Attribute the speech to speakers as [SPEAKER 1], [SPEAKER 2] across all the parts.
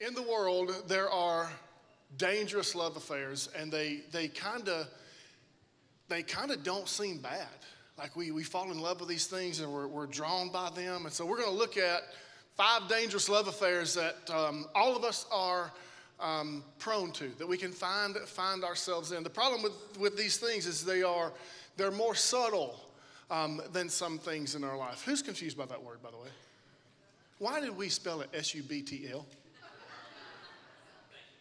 [SPEAKER 1] In the world, there are dangerous love affairs, and they they kind of they kind of don't seem bad. Like we we fall in love with these things, and we're we're drawn by them. And so we're going to look at five dangerous love affairs that um, all of us are. Um, prone to that we can find find ourselves in. The problem with, with these things is they are they're more subtle um, than some things in our life. Who's confused by that word, by the way? Why did we spell it S U B T L?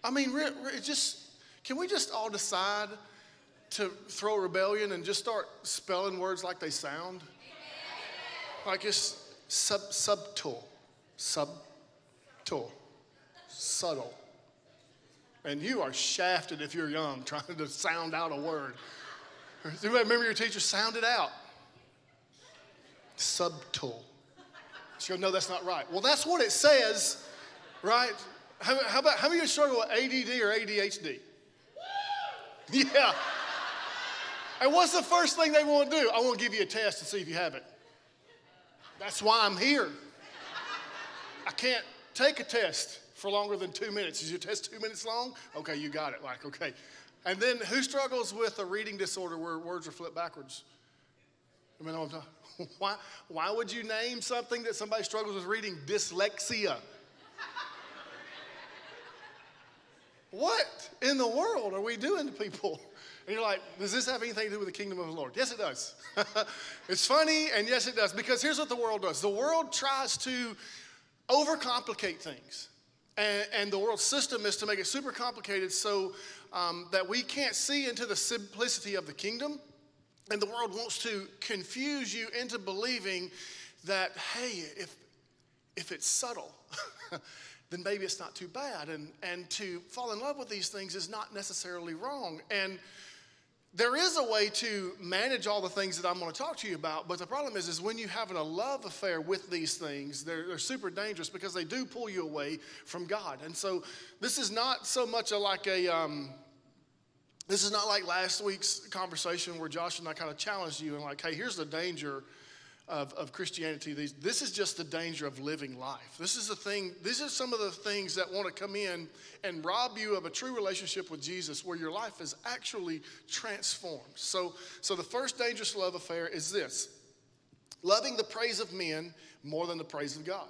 [SPEAKER 1] I mean, just can we just all decide to throw rebellion and just start spelling words like they sound? Like it's sub subtle, subtle, subtle. And you are shafted if you're young trying to sound out a word. Remember your teacher sounded out. Subtle. She goes, no, that's not right. Well, that's what it says, right? How, how about how many of you struggle with ADD or ADHD? Yeah. And what's the first thing they want to do? I want to give you a test to see if you have it. That's why I'm here. I can't take a test for longer than two minutes. Is your test two minutes long? Okay, you got it. Like, okay. And then who struggles with a reading disorder where words are flipped backwards? I mean, why, why would you name something that somebody struggles with reading dyslexia? What in the world are we doing to people? And you're like, does this have anything to do with the kingdom of the Lord? Yes, it does. it's funny, and yes, it does, because here's what the world does the world tries to overcomplicate things. And, and the world system is to make it super complicated so um, that we can't see into the simplicity of the kingdom. And the world wants to confuse you into believing that, hey, if, if it's subtle, then maybe it's not too bad. And, and to fall in love with these things is not necessarily wrong. And there is a way to manage all the things that I'm going to talk to you about, but the problem is, is when you have a love affair with these things, they're, they're super dangerous because they do pull you away from God. And so this is not so much a, like a, um, this is not like last week's conversation where Josh and I kind of challenged you and like, hey, here's the danger of, of Christianity. These, this is just the danger of living life. This is the thing, these are some of the things that want to come in and rob you of a true relationship with Jesus where your life is actually transformed. So, so the first dangerous love affair is this loving the praise of men more than the praise of God.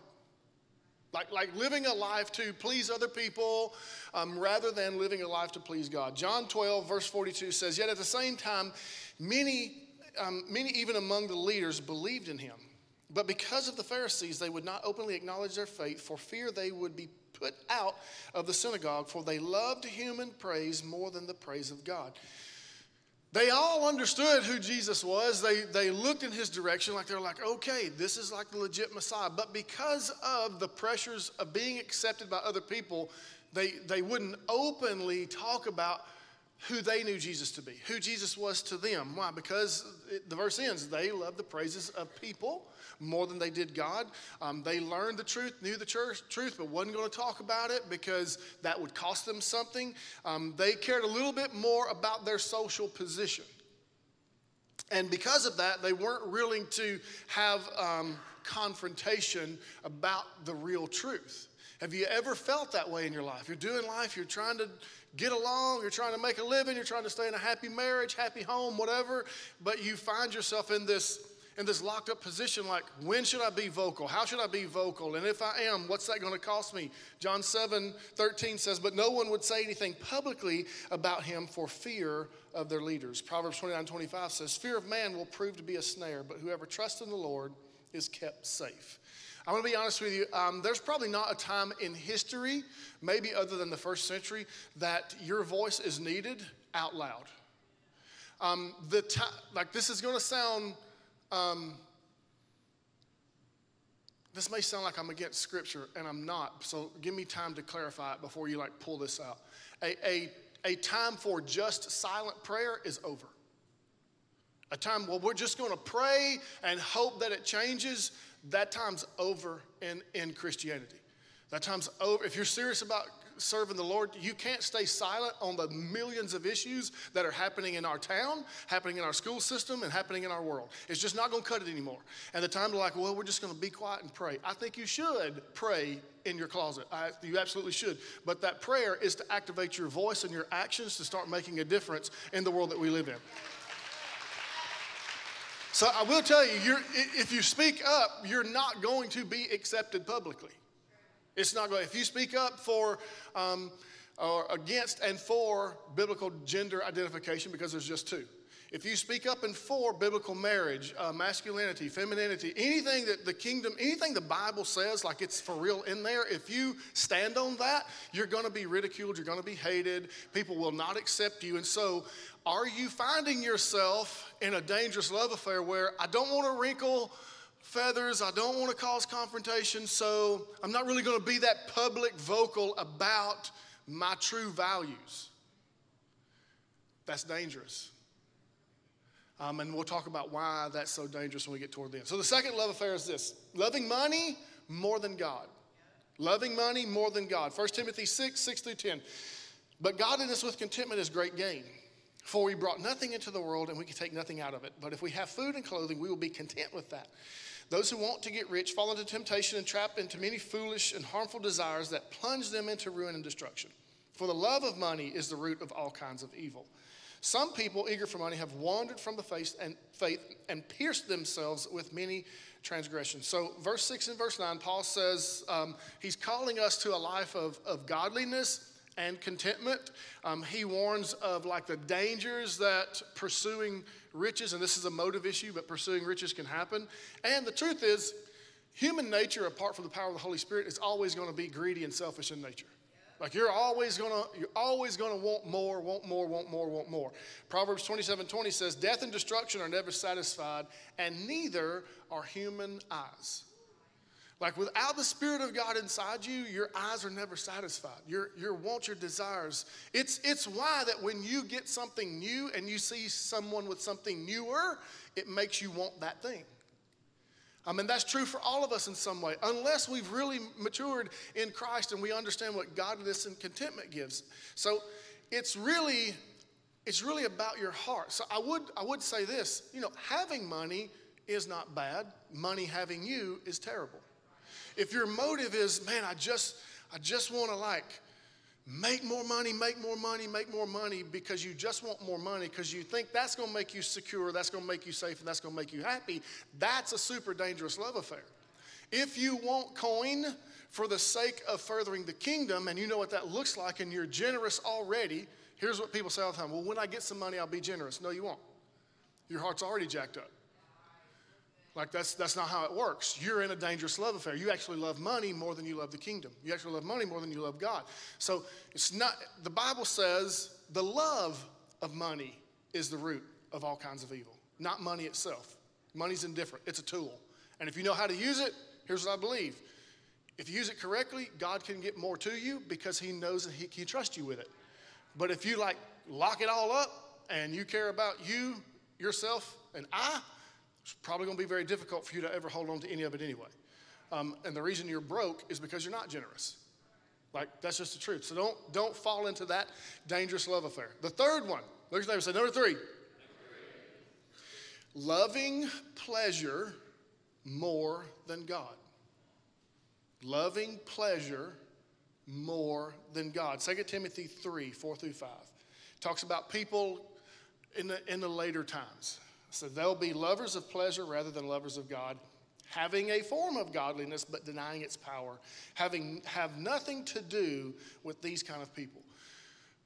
[SPEAKER 1] Like, like living a life to please other people um, rather than living a life to please God. John 12, verse 42 says, Yet at the same time, many um, many even among the leaders believed in him. But because of the Pharisees, they would not openly acknowledge their faith for fear they would be put out of the synagogue, for they loved human praise more than the praise of God. They all understood who Jesus was. They, they looked in his direction like they're like, okay, this is like the legit Messiah. But because of the pressures of being accepted by other people, they, they wouldn't openly talk about who they knew Jesus to be, who Jesus was to them. Why? Because it, the verse ends, they loved the praises of people more than they did God. Um, they learned the truth, knew the church, truth, but wasn't going to talk about it because that would cost them something. Um, they cared a little bit more about their social position. And because of that, they weren't willing to have um, confrontation about the real truth. Have you ever felt that way in your life? You're doing life, you're trying to get along, you're trying to make a living, you're trying to stay in a happy marriage, happy home, whatever, but you find yourself in this in this locked up position like when should I be vocal? How should I be vocal? And if I am, what's that going to cost me? John 7, 13 says, But no one would say anything publicly about him for fear of their leaders. Proverbs 29, 25 says, Fear of man will prove to be a snare, but whoever trusts in the Lord is kept safe. I'm going to be honest with you. Um, there's probably not a time in history, maybe other than the first century, that your voice is needed out loud. Um, the t- like this is going to sound. Um, this may sound like I'm against scripture, and I'm not. So give me time to clarify it before you like pull this out. A, a, a time for just silent prayer is over. A time, well, we're just going to pray and hope that it changes that time's over in, in Christianity. That time's over. If you're serious about serving the Lord, you can't stay silent on the millions of issues that are happening in our town, happening in our school system, and happening in our world. It's just not going to cut it anymore. And the time to like, well, we're just going to be quiet and pray. I think you should pray in your closet. I, you absolutely should. But that prayer is to activate your voice and your actions to start making a difference in the world that we live in. So I will tell you, if you speak up, you're not going to be accepted publicly. It's not going. If you speak up for um, or against and for biblical gender identification, because there's just two. If you speak up and for biblical marriage, uh, masculinity, femininity, anything that the kingdom, anything the Bible says, like it's for real in there, if you stand on that, you're going to be ridiculed, you're going to be hated, people will not accept you. And so, are you finding yourself in a dangerous love affair where I don't want to wrinkle feathers. I don't want to cause confrontation, so I'm not really going to be that public vocal about my true values. That's dangerous. Um, and we'll talk about why that's so dangerous when we get toward the end. So, the second love affair is this loving money more than God. Loving money more than God. 1 Timothy 6, 6 through 10. But godliness with contentment is great gain. For we brought nothing into the world and we can take nothing out of it. But if we have food and clothing, we will be content with that. Those who want to get rich fall into temptation and trap into many foolish and harmful desires that plunge them into ruin and destruction. For the love of money is the root of all kinds of evil. Some people, eager for money, have wandered from the faith and, faith and pierced themselves with many transgressions. So, verse 6 and verse 9, Paul says um, he's calling us to a life of, of godliness and contentment. Um, he warns of like the dangers that pursuing riches, and this is a motive issue, but pursuing riches can happen. And the truth is, human nature, apart from the power of the Holy Spirit, is always going to be greedy and selfish in nature. Like you're always gonna, you're always gonna want more, want more, want more, want more. Proverbs 27, 20 says, Death and destruction are never satisfied, and neither are human eyes. Like without the Spirit of God inside you, your eyes are never satisfied. Your, your wants, your desires. It's, it's why that when you get something new and you see someone with something newer, it makes you want that thing. I mean, that's true for all of us in some way, unless we've really matured in Christ and we understand what godliness and contentment gives. So it's really, it's really about your heart. So I would, I would say this, you know, having money is not bad. Money having you is terrible. If your motive is, man, I just, I just want to like make more money, make more money, make more money because you just want more money because you think that's going to make you secure, that's going to make you safe, and that's going to make you happy, that's a super dangerous love affair. If you want coin for the sake of furthering the kingdom and you know what that looks like and you're generous already, here's what people say all the time well, when I get some money, I'll be generous. No, you won't. Your heart's already jacked up. Like that's that's not how it works. You're in a dangerous love affair. You actually love money more than you love the kingdom. You actually love money more than you love God. So it's not the Bible says the love of money is the root of all kinds of evil, not money itself. Money's indifferent. It's a tool. And if you know how to use it, here's what I believe. If you use it correctly, God can get more to you because he knows that he can trust you with it. But if you like lock it all up and you care about you, yourself, and I, it's probably going to be very difficult for you to ever hold on to any of it anyway. Um, and the reason you're broke is because you're not generous. Like, that's just the truth. So don't, don't fall into that dangerous love affair. The third one, look at your neighbor say, number three. Loving pleasure more than God. Loving pleasure more than God. 2 Timothy 3 4 through 5 talks about people in the, in the later times. So they'll be lovers of pleasure rather than lovers of God, having a form of godliness but denying its power, having have nothing to do with these kind of people.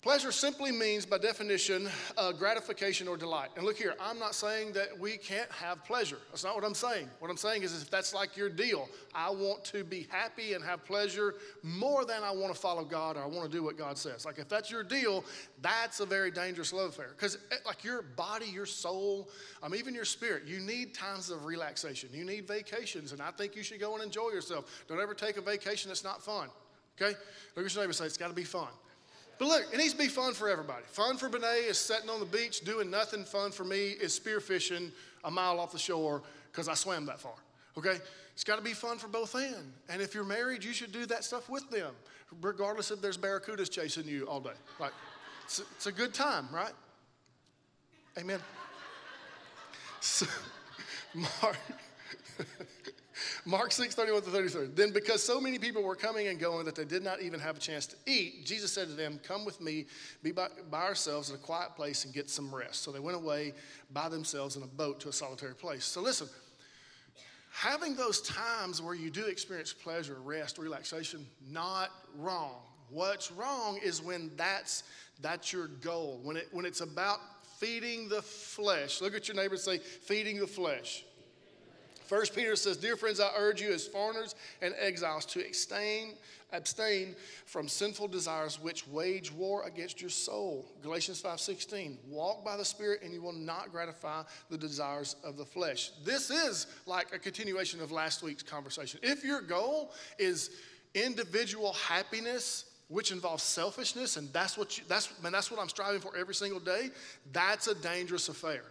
[SPEAKER 1] Pleasure simply means, by definition, uh, gratification or delight. And look here, I'm not saying that we can't have pleasure. That's not what I'm saying. What I'm saying is, if that's like your deal, I want to be happy and have pleasure more than I want to follow God or I want to do what God says. Like, if that's your deal, that's a very dangerous love affair. Because, eh, like, your body, your soul, um, even your spirit, you need times of relaxation. You need vacations, and I think you should go and enjoy yourself. Don't ever take a vacation that's not fun. Okay? Look at your neighbor and say, It's got to be fun. But look, it needs to be fun for everybody. Fun for Benet is sitting on the beach doing nothing. Fun for me is spearfishing a mile off the shore because I swam that far. Okay? It's got to be fun for both ends. And if you're married, you should do that stuff with them, regardless if there's barracudas chasing you all day. Like, it's, it's a good time, right? Amen. So, Mark. Mark 6, 31 to 33. Then, because so many people were coming and going that they did not even have a chance to eat, Jesus said to them, Come with me, be by, by ourselves in a quiet place and get some rest. So they went away by themselves in a boat to a solitary place. So, listen, having those times where you do experience pleasure, rest, relaxation, not wrong. What's wrong is when that's, that's your goal, when, it, when it's about feeding the flesh. Look at your neighbor and say, feeding the flesh. First Peter says, Dear friends, I urge you as foreigners and exiles to abstain, abstain from sinful desires which wage war against your soul. Galatians 5:16. Walk by the Spirit, and you will not gratify the desires of the flesh. This is like a continuation of last week's conversation. If your goal is individual happiness, which involves selfishness, and that's what you, that's, man, that's what I'm striving for every single day, that's a dangerous affair.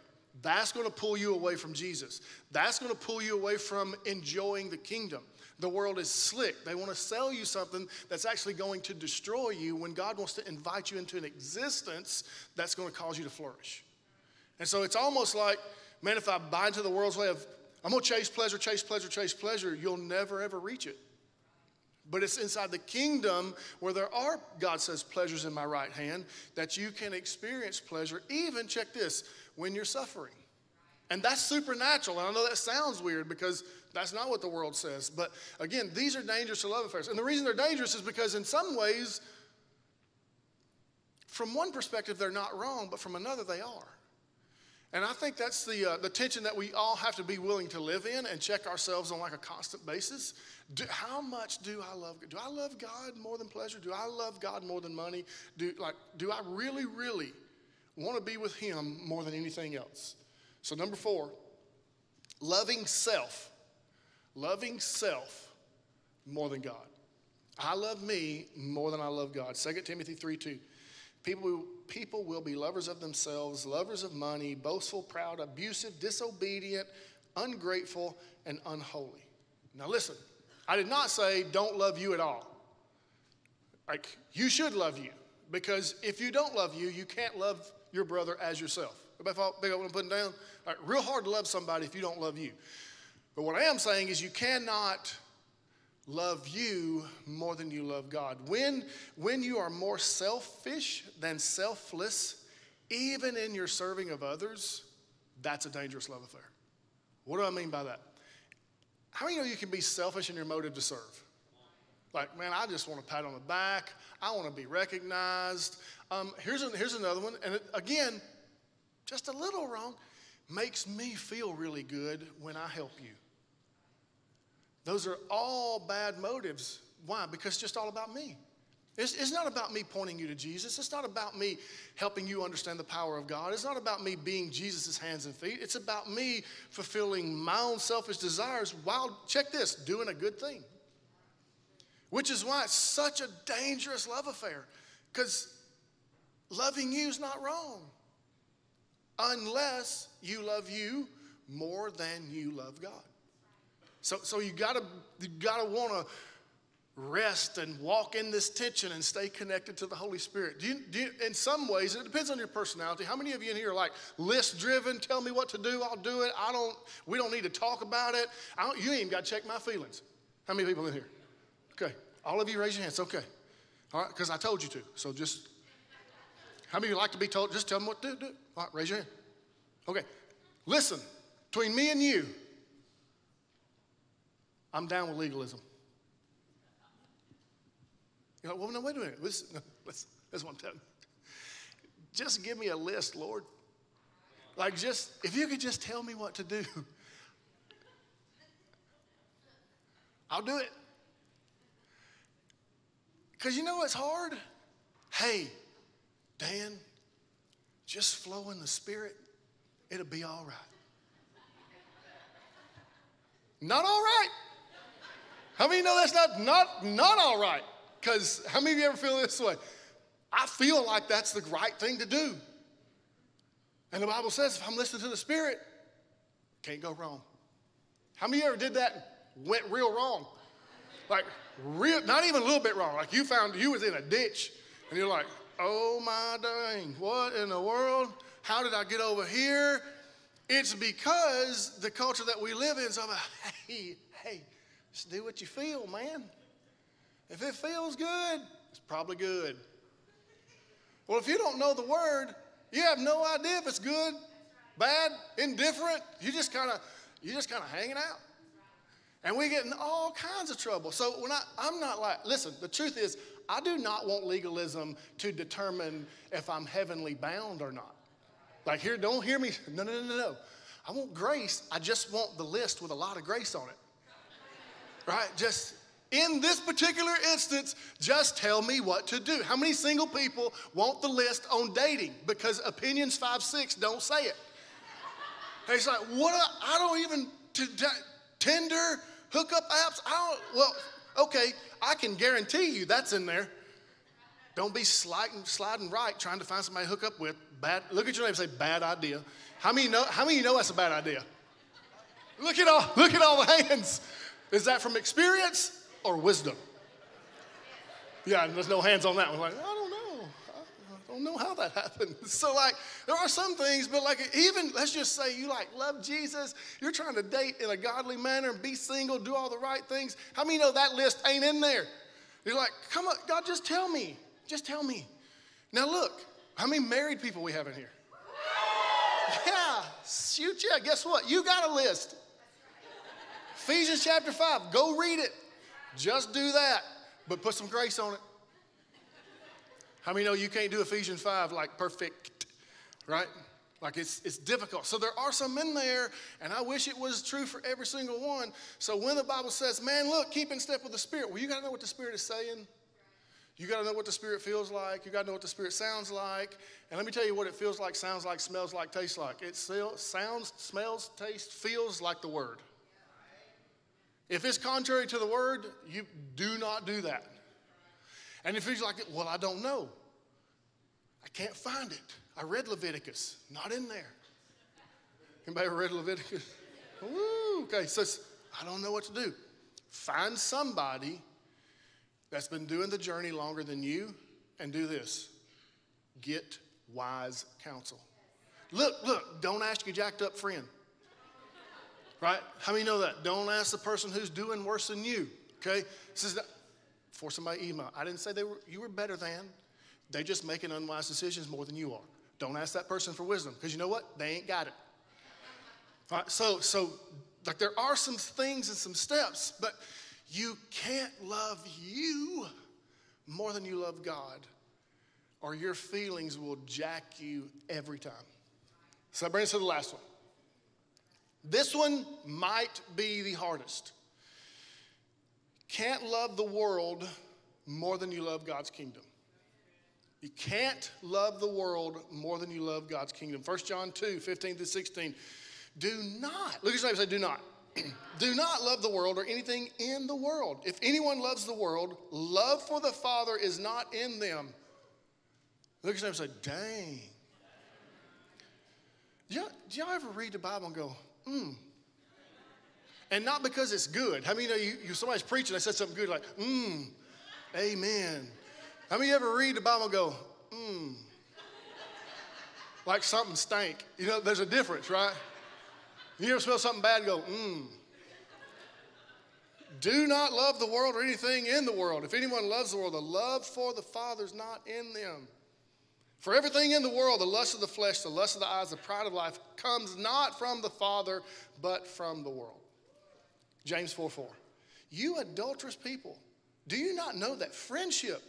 [SPEAKER 1] That's going to pull you away from Jesus. That's going to pull you away from enjoying the kingdom. The world is slick. They want to sell you something that's actually going to destroy you when God wants to invite you into an existence that's going to cause you to flourish. And so it's almost like, man, if I buy into the world's way of, I'm going to chase pleasure, chase pleasure, chase pleasure, you'll never ever reach it. But it's inside the kingdom where there are, God says, pleasures in my right hand, that you can experience pleasure, even, check this, when you're suffering. And that's supernatural. And I know that sounds weird because that's not what the world says. But again, these are dangerous to love affairs. And the reason they're dangerous is because, in some ways, from one perspective, they're not wrong, but from another, they are. And I think that's the, uh, the tension that we all have to be willing to live in and check ourselves on like a constant basis. Do, how much do I love Do I love God more than pleasure? Do I love God more than money? Do, like, do I really, really want to be with Him more than anything else? So, number four, loving self. Loving self more than God. I love me more than I love God. 2 Timothy 3 2. People, people will be lovers of themselves, lovers of money, boastful, proud, abusive, disobedient, ungrateful, and unholy. Now, listen, I did not say don't love you at all. Like, you should love you because if you don't love you, you can't love your brother as yourself. Everybody follow, big up what I'm putting down? All right, real hard to love somebody if you don't love you. But what I am saying is you cannot love you more than you love God. When, when you are more selfish than selfless, even in your serving of others, that's a dangerous love affair. What do I mean by that? How many know you can be selfish in your motive to serve? Like, man, I just want to pat on the back. I want to be recognized. Um, here's, a, here's another one. And it, again, just a little wrong. Makes me feel really good when I help you. Those are all bad motives. Why? Because it's just all about me. It's, it's, not about me pointing you to Jesus. It's not about me helping you understand the power of God. It's not about me being Jesus' hands and feet. It's about me fulfilling my own selfish desires while, check this, doing a good thing. Which is why it's such a dangerous love affair. Because loving you is not wrong. Unless you love you more than you love God. So, so you gotta, you gotta wanna rest and walk in this tension and stay connected to the Holy Spirit. Do you, do you, in some ways, it depends on your personality. How many of you in here are like list driven? Tell me what to do, I'll do it. I don't, we don't need to talk about it. You ain't even got to check my feelings. How many people in here? Okay. All of you raise your hands. Okay. All right, because I told you to. So just, how many of you like to be told? Just tell them what to do. All right, raise your hand. Okay. Listen, between me and you, I'm down with legalism. You're like, well, no, wait a minute. Listen, listen, this one telling you. Just give me a list, Lord. Like, just, if you could just tell me what to do, I'll do it. Because you know what's hard? Hey, Dan, just flow in the Spirit, it'll be all right. Not all right. How many know that's not, not, not all right? Because how many of you ever feel this way? I feel like that's the right thing to do. And the Bible says if I'm listening to the Spirit, can't go wrong. How many of you ever did that and went real wrong? Like, real, not even a little bit wrong. Like you found you was in a ditch and you're like, oh my dang, what in the world? How did I get over here? It's because the culture that we live in is about, hey, hey, just do what you feel, man. If it feels good, it's probably good. Well, if you don't know the word, you have no idea if it's good, bad, indifferent. You just kind of you just kind of hanging out. And we get in all kinds of trouble. So when I, I'm not like, listen, the truth is, I do not want legalism to determine if I'm heavenly bound or not. Like here, don't hear me. No, no, no, no, no. I want grace. I just want the list with a lot of grace on it. Right? Just in this particular instance, just tell me what to do. How many single people want the list on dating because opinions 5 6 don't say it? And it's like, what? I don't even, to, Tinder, hookup apps, I don't, well, okay, I can guarantee you that's in there. Don't be sliding, sliding right trying to find somebody to hook up with. Bad, look at your name and say, bad idea. How many know, how many know that's a bad idea? Look at all, look at all the hands. Is that from experience? or wisdom? Yeah, there's no hands on that one. Like, I don't know. How that happened. So, like, there are some things, but like, even let's just say you like love Jesus, you're trying to date in a godly manner and be single, do all the right things. How many know that list ain't in there? You're like, come on, God, just tell me. Just tell me. Now, look, how many married people we have in here? Yeah, shoot, yeah. Guess what? You got a list. Ephesians chapter 5, go read it. Just do that, but put some grace on it. How many know you can't do Ephesians 5 like perfect, right? Like it's, it's difficult. So there are some in there, and I wish it was true for every single one. So when the Bible says, man, look, keep in step with the Spirit, well, you got to know what the Spirit is saying. You got to know what the Spirit feels like. You got to know what the Spirit sounds like. And let me tell you what it feels like, sounds like, smells like, tastes like. It sounds, smells, tastes, feels like the Word. If it's contrary to the word, you do not do that. And if he's like, well, I don't know. I can't find it. I read Leviticus, not in there. Anybody read Leviticus? Woo, okay, so I don't know what to do. Find somebody that's been doing the journey longer than you and do this. Get wise counsel. Look, look, don't ask your jacked up friend. Right? How many know that? Don't ask the person who's doing worse than you. Okay? This is not, for somebody email. I didn't say they were you were better than. They just making unwise decisions more than you are. Don't ask that person for wisdom because you know what? They ain't got it. All right, so so like there are some things and some steps, but you can't love you more than you love God, or your feelings will jack you every time. So that brings us to the last one. This one might be the hardest. Can't love the world more than you love God's kingdom. You can't love the world more than you love God's kingdom. 1 John 2 15 to 16. Do not, look at your name say, do not. do not love the world or anything in the world. If anyone loves the world, love for the Father is not in them. Look at your and say, dang. Do y'all, do y'all ever read the Bible and go, hmm? And not because it's good. How many you know you, you somebody's preaching, they said something good, like, mmm, amen. How many you ever read the Bible go, mm, like something stank? You know, there's a difference, right? You ever smell something bad go, mm. Do not love the world or anything in the world. If anyone loves the world, the love for the Father is not in them. For everything in the world, the lust of the flesh, the lust of the eyes, the pride of life, comes not from the Father, but from the world. James 4 4. You adulterous people, do you not know that friendship,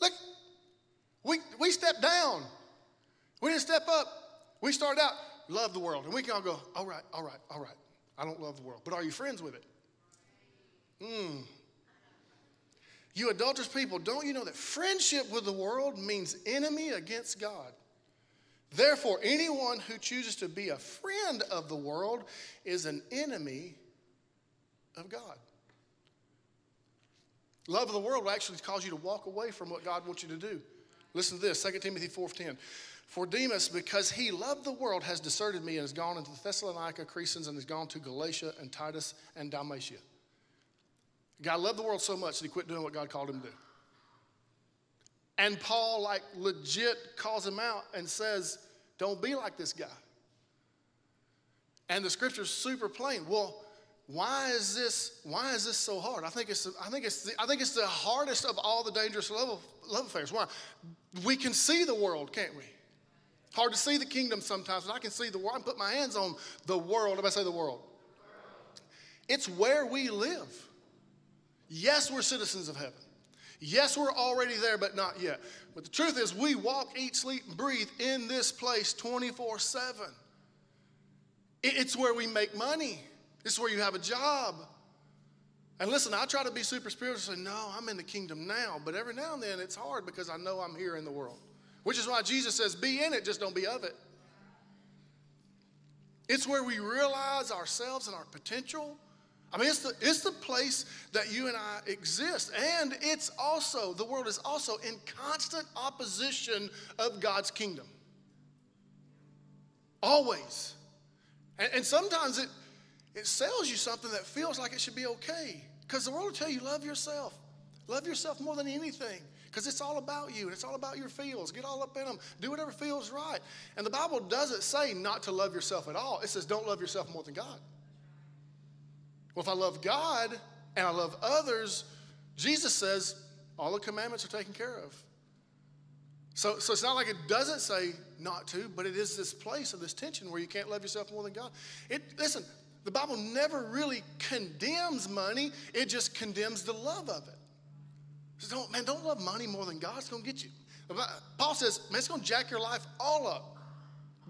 [SPEAKER 1] look, we, we stepped down. We didn't step up. We started out, love the world. And we can all go, all right, all right, all right. I don't love the world. But are you friends with it? Hmm. You adulterous people, don't you know that friendship with the world means enemy against God? Therefore, anyone who chooses to be a friend of the world is an enemy of God. Love of the world will actually cause you to walk away from what God wants you to do. Listen to this 2 Timothy 4.10. For Demas, because he loved the world, has deserted me and has gone into Thessalonica, Crescens, and has gone to Galatia and Titus and Dalmatia. God loved the world so much that he quit doing what God called him to do. And Paul, like, legit calls him out and says, Don't be like this guy. And the scripture's super plain. Well, why is this why is this so hard? I think it's i think it's the, i think it's the hardest of all the dangerous love, love affairs. Why? We can see the world can't we? Hard to see the kingdom sometimes but i can see the world. I can put my hands on the world. I say the world. It's where we live. Yes we're citizens of heaven. Yes we're already there but not yet. But the truth is we walk eat sleep and breathe in this place 24 7 it's where we make money this is where you have a job. And listen, I try to be super spiritual and say, no, I'm in the kingdom now. But every now and then it's hard because I know I'm here in the world. Which is why Jesus says, be in it, just don't be of it. It's where we realize ourselves and our potential. I mean, it's the, it's the place that you and I exist. And it's also, the world is also in constant opposition of God's kingdom. Always. And, and sometimes it, it sells you something that feels like it should be okay. Because the world will tell you, love yourself. Love yourself more than anything. Because it's all about you and it's all about your feels. Get all up in them. Do whatever feels right. And the Bible doesn't say not to love yourself at all. It says don't love yourself more than God. Well, if I love God and I love others, Jesus says all the commandments are taken care of. So, so it's not like it doesn't say not to, but it is this place of this tension where you can't love yourself more than God. It, listen, the Bible never really condemns money, it just condemns the love of it. So don't, man, don't love money more than God's going to get you. Paul says, man, it's going to jack your life all up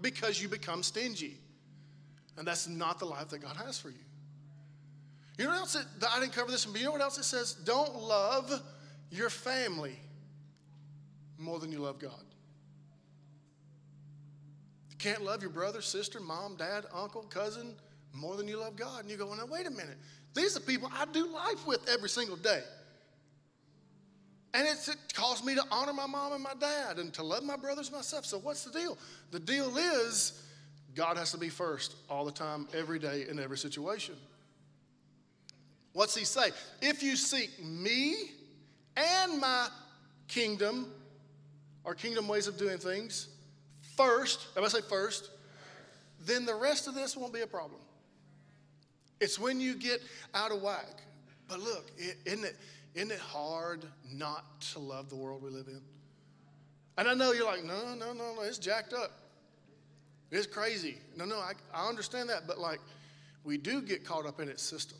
[SPEAKER 1] because you become stingy. And that's not the life that God has for you. You know what else? It, I didn't cover this, but you know what else it says? Don't love your family more than you love God. You can't love your brother, sister, mom, dad, uncle, cousin, more than you love God. And you go, well, now, wait a minute. These are people I do life with every single day. And it's, it caused me to honor my mom and my dad and to love my brothers and myself. So, what's the deal? The deal is God has to be first all the time, every day, in every situation. What's he say? If you seek me and my kingdom, our kingdom ways of doing things, first, if I say first, then the rest of this won't be a problem. It's when you get out of whack. But look, isn't it, isn't it hard not to love the world we live in? And I know you're like, no, no, no, no, it's jacked up. It's crazy. No, no, I, I understand that. But like, we do get caught up in its system.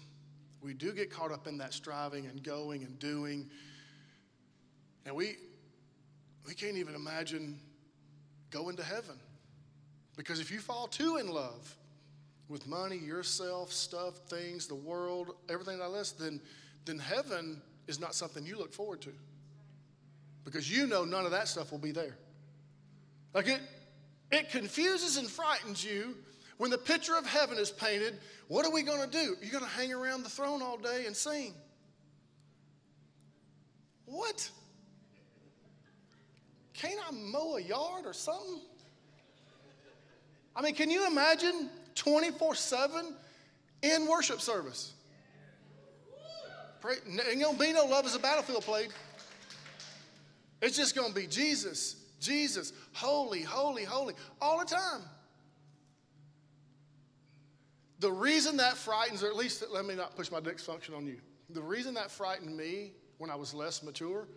[SPEAKER 1] We do get caught up in that striving and going and doing. And we, we can't even imagine going to heaven. Because if you fall too in love with money, yourself, stuff, things, the world, everything like this, then, then heaven is not something you look forward to. Because you know none of that stuff will be there. Like it, it confuses and frightens you when the picture of heaven is painted. What are we going to do? You're going to hang around the throne all day and sing. What? Can't I mow a yard or something? I mean, can you imagine 24 7 in worship service. Pray, ain't gonna be no love is a battlefield played. It's just gonna be Jesus, Jesus, holy, holy, holy, all the time. The reason that frightens, or at least let me not push my dysfunction on you. The reason that frightened me when I was less mature,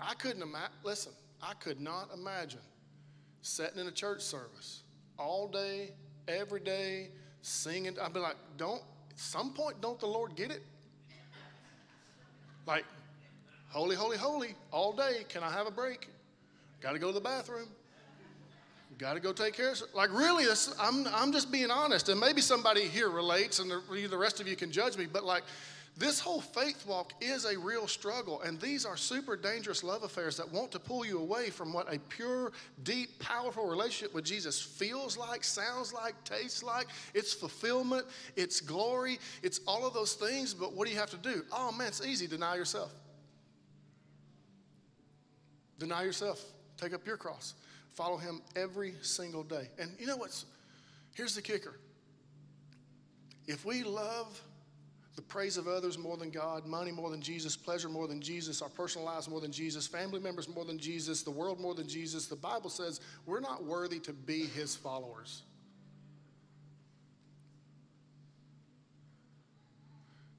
[SPEAKER 1] I couldn't imagine, listen, I could not imagine sitting in a church service all day, every day, singing. I'd be like, don't, some point, don't the Lord get it? Like, holy, holy, holy, all day. Can I have a break? Got to go to the bathroom. Got to go take care of. Like, really, this, I'm, I'm just being honest. And maybe somebody here relates, and the, the rest of you can judge me, but like, this whole faith walk is a real struggle, and these are super dangerous love affairs that want to pull you away from what a pure, deep, powerful relationship with Jesus feels like, sounds like, tastes like. It's fulfillment, it's glory, it's all of those things, but what do you have to do? Oh man, it's easy. Deny yourself. Deny yourself. Take up your cross. Follow him every single day. And you know what's, here's the kicker. If we love the praise of others more than God, money more than Jesus, pleasure more than Jesus, our personal lives more than Jesus, family members more than Jesus, the world more than Jesus, the Bible says we're not worthy to be his followers.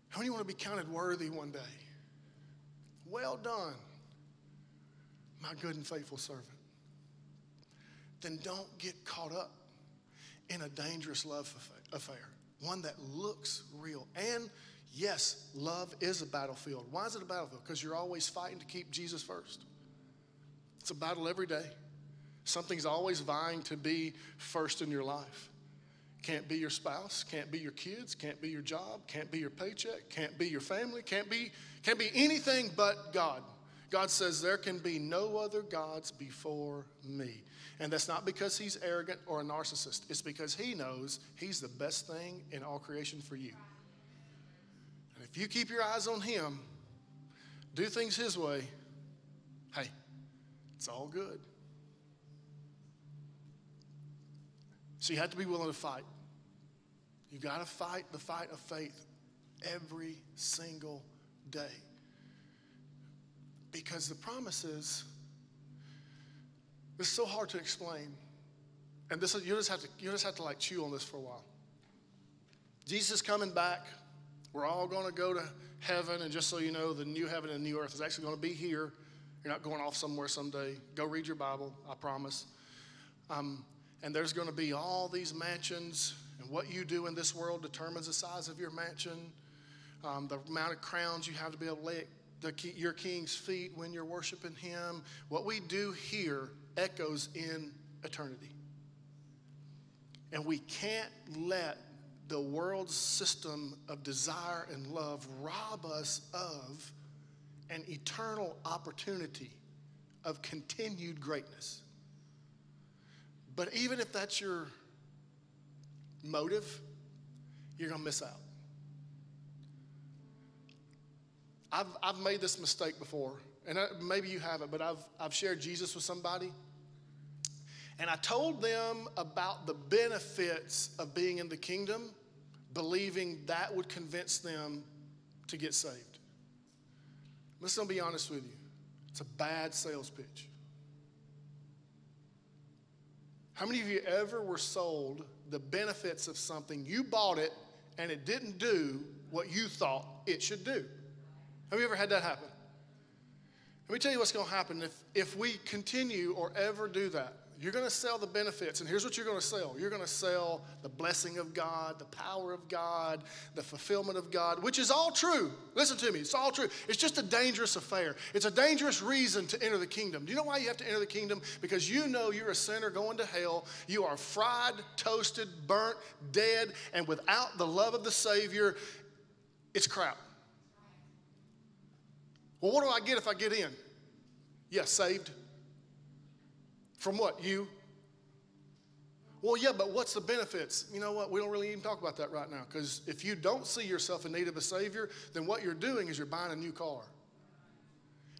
[SPEAKER 1] How many want to be counted worthy one day? Well done, my good and faithful servant. Then don't get caught up in a dangerous love affair, one that looks real. And yes, love is a battlefield. Why is it a battlefield? Because you're always fighting to keep Jesus first. It's a battle every day. Something's always vying to be first in your life. Can't be your spouse, can't be your kids, can't be your job, can't be your paycheck, can't be your family, can't be, can't be anything but God. God says there can be no other gods before me. And that's not because he's arrogant or a narcissist. It's because he knows he's the best thing in all creation for you. And if you keep your eyes on him, do things his way, hey, it's all good. So you have to be willing to fight. You've got to fight the fight of faith every single day. Because the promise is, it's so hard to explain. And this you just have to you just have to like chew on this for a while. Jesus coming back. We're all going to go to heaven, and just so you know, the new heaven and new earth is actually going to be here. You're not going off somewhere someday. Go read your Bible, I promise. Um, and there's going to be all these mansions, and what you do in this world determines the size of your mansion, um, the amount of crowns you have to be able to lay the, your king's feet when you're worshiping him. What we do here echoes in eternity. And we can't let the world's system of desire and love rob us of an eternal opportunity of continued greatness. But even if that's your motive, you're going to miss out. I've, I've made this mistake before, and I, maybe you haven't, but I've, I've shared Jesus with somebody. And I told them about the benefits of being in the kingdom, believing that would convince them to get saved. Just be honest with you. It's a bad sales pitch. How many of you ever were sold the benefits of something? You bought it and it didn't do what you thought it should do. Have you ever had that happen? Let me tell you what's going to happen if, if we continue or ever do that. You're going to sell the benefits, and here's what you're going to sell you're going to sell the blessing of God, the power of God, the fulfillment of God, which is all true. Listen to me, it's all true. It's just a dangerous affair. It's a dangerous reason to enter the kingdom. Do you know why you have to enter the kingdom? Because you know you're a sinner going to hell. You are fried, toasted, burnt, dead, and without the love of the Savior, it's crap. Well, what do I get if I get in? Yeah, saved. From what? You? Well, yeah, but what's the benefits? You know what? We don't really even talk about that right now because if you don't see yourself in need of a Savior, then what you're doing is you're buying a new car.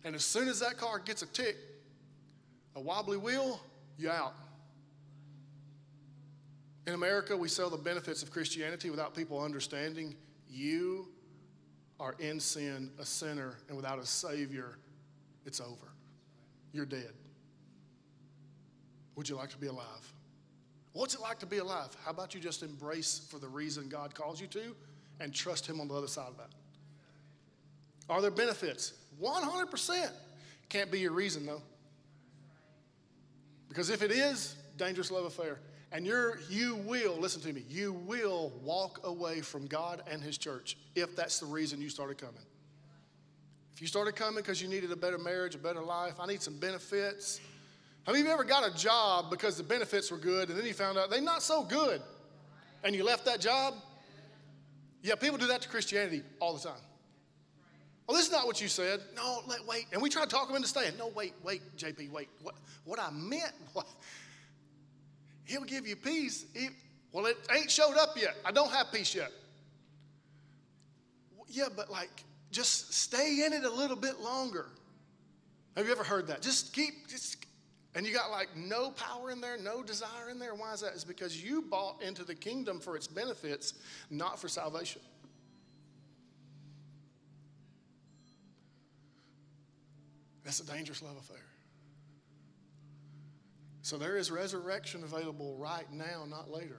[SPEAKER 1] And as soon as that car gets a tick, a wobbly wheel, you're out. In America, we sell the benefits of Christianity without people understanding you are in sin, a sinner, and without a Savior, it's over. You're dead. Would you like to be alive? What's it like to be alive? How about you just embrace for the reason God calls you to and trust Him on the other side of that? Are there benefits? 100%. Can't be your reason, though. Because if it is, dangerous love affair. And you're, you will, listen to me, you will walk away from God and His church if that's the reason you started coming. If you started coming because you needed a better marriage, a better life, I need some benefits, Have you ever got a job because the benefits were good and then you found out they're not so good and you left that job? Yeah, people do that to Christianity all the time. Well, this is not what you said. No, let, wait. And we try to talk them into staying. No, wait, wait, JP, wait. What, what I meant was, he'll give you peace. Well, it ain't showed up yet. I don't have peace yet. Yeah, but like, just stay in it a little bit longer. Have you ever heard that? Just keep, just And you got like no power in there, no desire in there. Why is that? It's because you bought into the kingdom for its benefits, not for salvation. That's a dangerous love affair. So there is resurrection available right now, not later.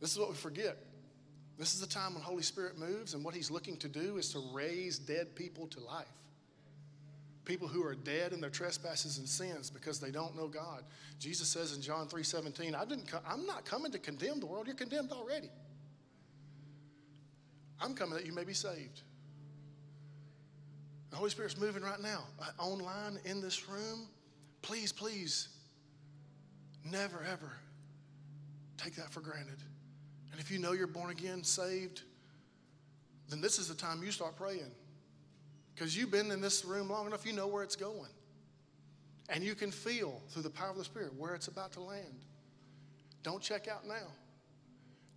[SPEAKER 1] This is what we forget. This is the time when Holy Spirit moves, and what He's looking to do is to raise dead people to life. People who are dead in their trespasses and sins because they don't know God. Jesus says in John 3 17, I didn't co- I'm not coming to condemn the world, you're condemned already. I'm coming that you may be saved. The Holy Spirit's moving right now, uh, online in this room. Please, please, never ever take that for granted. And if you know you're born again, saved, then this is the time you start praying. Because you've been in this room long enough, you know where it's going. And you can feel through the power of the Spirit where it's about to land. Don't check out now.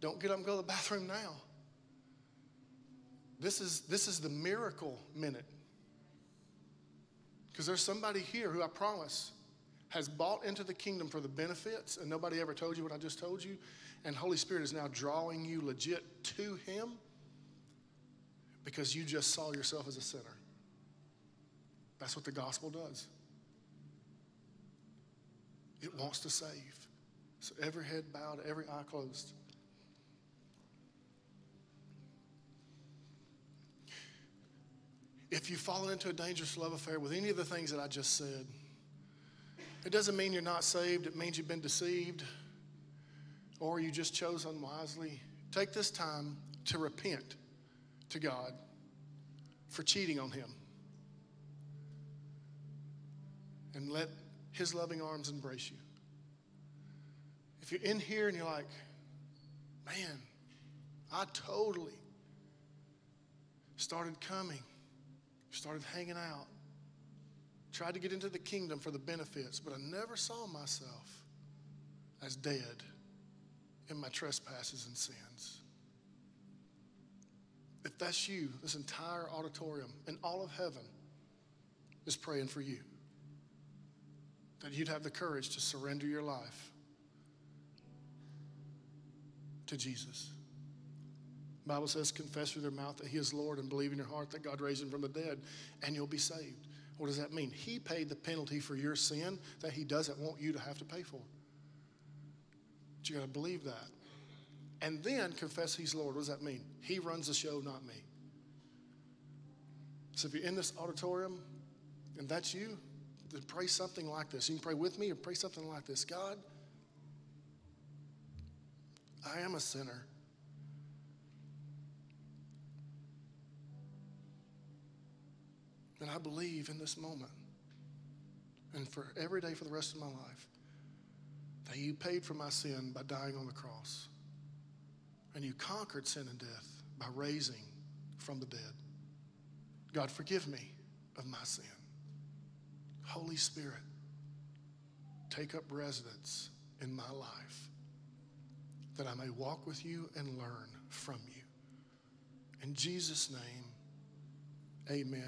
[SPEAKER 1] Don't get up and go to the bathroom now. This is, this is the miracle minute. Because there's somebody here who I promise has bought into the kingdom for the benefits, and nobody ever told you what I just told you. And Holy Spirit is now drawing you legit to Him because you just saw yourself as a sinner. That's what the gospel does. It wants to save. So every head bowed, every eye closed. If you've fallen into a dangerous love affair with any of the things that I just said, it doesn't mean you're not saved. It means you've been deceived or you just chose unwisely. Take this time to repent to God for cheating on Him. And let His loving arms embrace you. If you're in here and you're like, man, I totally started coming, started hanging out, tried to get into the kingdom for the benefits, but I never saw myself as dead in my trespasses and sins. If that's you, this entire auditorium and all of heaven is praying for you. That you'd have the courage to surrender your life to Jesus. Bible says, confess with your mouth that He is Lord and believe in your heart that God raised Him from the dead, and you'll be saved. What does that mean? He paid the penalty for your sin that He doesn't want you to have to pay for. But you got to believe that. And then confess He's Lord. What does that mean? He runs the show, not me. So if you're in this auditorium and that's you, then pray something like this. You can pray with me or pray something like this God, I am a sinner. And I believe in this moment and for every day for the rest of my life that you paid for my sin by dying on the cross. And you conquered sin and death by raising from the dead. God, forgive me of my sin. Holy Spirit, take up residence in my life that I may walk with you and learn from you. In Jesus' name, amen.